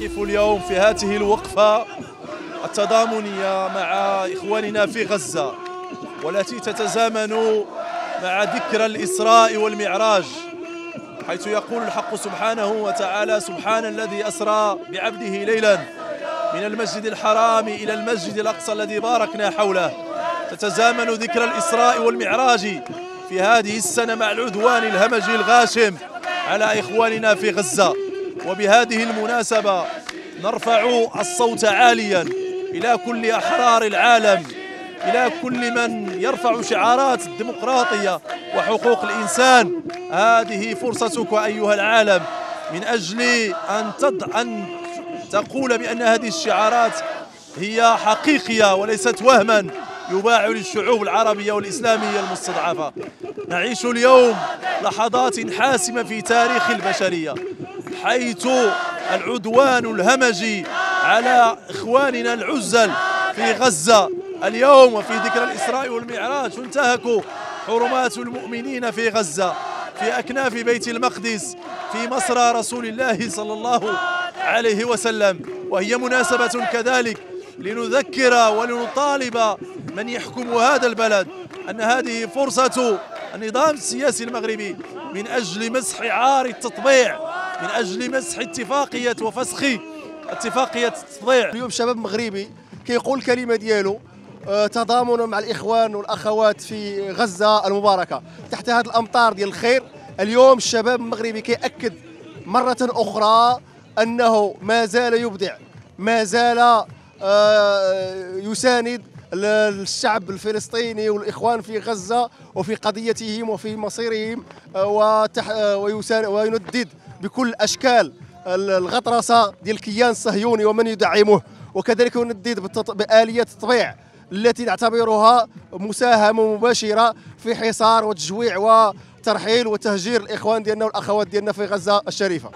نقف اليوم في هذه الوقفة التضامنية مع إخواننا في غزة والتي تتزامن مع ذكرى الإسراء والمعراج حيث يقول الحق سبحانه وتعالى سبحان الذي أسرى بعبده ليلا من المسجد الحرام إلى المسجد الأقصى الذي باركنا حوله. تتزامن ذكرى الإسراء والمعراج في هذه السنة مع العدوان الهمجي الغاشم على إخواننا في غزة. وبهذه المناسبة نرفع الصوت عاليا إلى كل أحرار العالم إلى كل من يرفع شعارات الديمقراطية وحقوق الإنسان. هذه فرصتك أيها العالم من أجل أن تضع أن تقول بأن هذه الشعارات هي حقيقية وليست وهما يباع للشعوب العربية والإسلامية المستضعفة. نعيش اليوم لحظات حاسمة في تاريخ البشرية. حيث العدوان الهمجي على إخواننا العزل في غزة. اليوم وفي ذكرى الإسراء والمعراج تنتهك حرمات المؤمنين في غزة في أكناف بيت المقدس في مصر رسول الله صلى الله عليه وسلم. وهي مناسبة كذلك لنذكر ولنطالب من يحكم هذا البلد أن هذه فرصة النظام السياسي المغربي من أجل مسح عار التطبيع من أجل مسح اتفاقية وفسخ اتفاقية التطبيع اليوم الشباب المغربي كيقول الكلمة ديالو آه، تضامن مع الإخوان والأخوات في غزة المباركة. تحت هذه الأمطار ديال الخير اليوم الشباب المغربي كيأكد مرة أخرى أنه ما زال يبدع ما زال آه، يساند الشعب الفلسطيني والإخوان في غزة وفي قضيتهم وفي مصيرهم آه، ويندد بكل أشكال. الغطرسة ديال الكيان الصهيوني ومن يدعمه. وكذلك يندد بآلية التطبيع التي نعتبرها مساهمة مباشرة في حصار وتجويع وترحيل وتهجير الإخوان ديالنا والأخوات ديالنا في غزة الشريفة.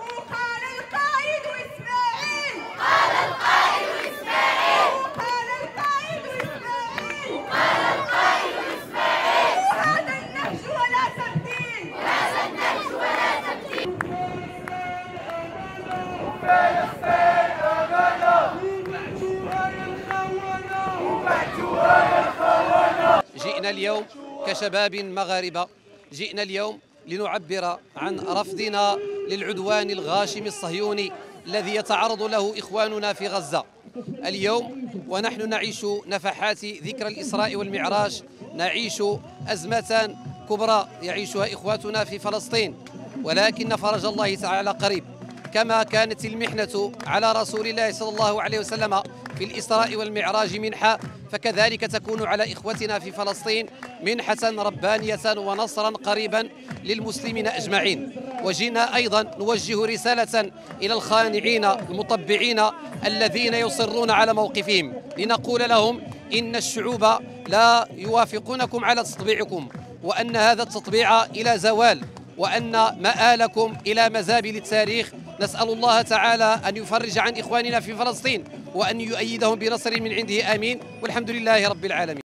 جئنا اليوم كشباب مغاربة. جئنا اليوم لنعبر عن رفضنا للعدوان الغاشم الصهيوني الذي يتعرض له إخواننا في غزة. اليوم ونحن نعيش نفحات ذكرى الإسراء والمعراج. نعيش أزمة كبرى يعيشها إخواتنا في فلسطين. ولكن فرج الله تعالى قريب. كما كانت المحنة على رسول الله صلى الله عليه وسلم في الإسراء والمعراج منحة فكذلك تكون على إخوتنا في فلسطين منحة ربانية ونصرا قريبا للمسلمين أجمعين. وجينا أيضا نوجه رسالة إلى الخانعين المطبعين الذين يصرون على موقفهم. لنقول لهم إن الشعوب لا يوافقونكم على تطبيعكم وأن هذا التطبيع إلى زوال وأن مآلكم إلى مزابل التاريخ نسأل الله تعالى أن يفرج عن إخواننا في فلسطين وأن يؤيدهم بنصر من عنده. آمين. والحمد لله رب العالمين.